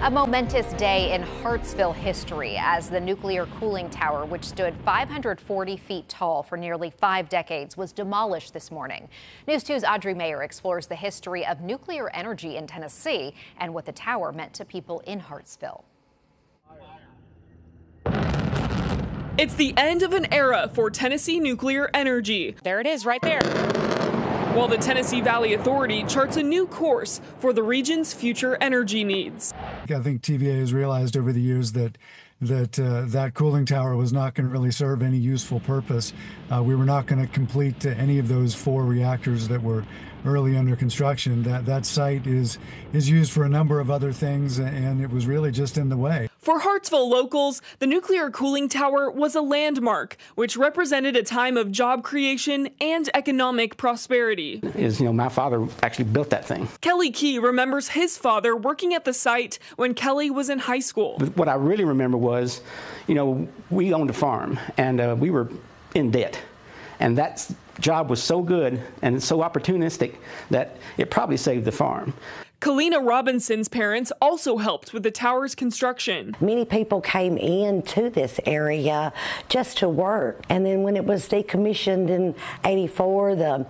A momentous day in Hartsville history as the nuclear cooling tower, which stood 540 feet tall for nearly five decades, was demolished this morning. News 2's Audrey Mayer explores the history of nuclear energy in Tennessee and what the tower meant to people in Hartsville. It's the end of an era for Tennessee nuclear energy. There it is, right there while the Tennessee Valley Authority charts a new course for the region's future energy needs. I think TVA has realized over the years that that uh, that cooling tower was not going to really serve any useful purpose. Uh, we were not going to complete uh, any of those four reactors that were early under construction. That that site is is used for a number of other things, and it was really just in the way. For Hartsville locals, the nuclear cooling tower was a landmark, which represented a time of job creation and economic prosperity. Is you know my father actually built that thing. Kelly Key remembers his father working at the site when Kelly was in high school. But what I really remember was, you know, we owned a farm and uh, we were in debt. And that job was so good and so opportunistic that it probably saved the farm. Kalina Robinson's parents also helped with the tower's construction. Many people came into this area just to work. And then when it was decommissioned in 84, the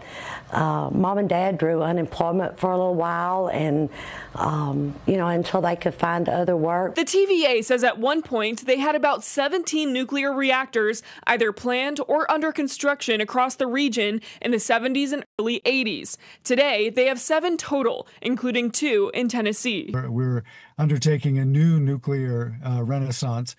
uh, mom and dad drew unemployment for a little while and, um, you know, until they could find other work. The TVA says at one point they had about 17 nuclear reactors either planned or under construction across the region in the 70s and early 80s. Today, they have seven total, including two in Tennessee. We're undertaking a new nuclear uh, renaissance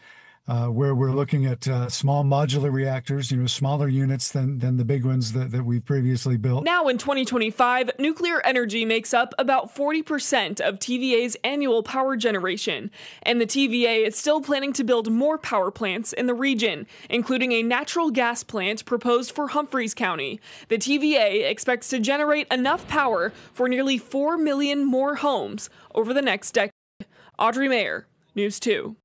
uh, where we're looking at uh, small modular reactors, you know, smaller units than, than the big ones that, that we've previously built. Now in 2025, nuclear energy makes up about 40% of TVA's annual power generation. And the TVA is still planning to build more power plants in the region, including a natural gas plant proposed for Humphreys County. The TVA expects to generate enough power for nearly 4 million more homes over the next decade. Audrey Mayer, News 2.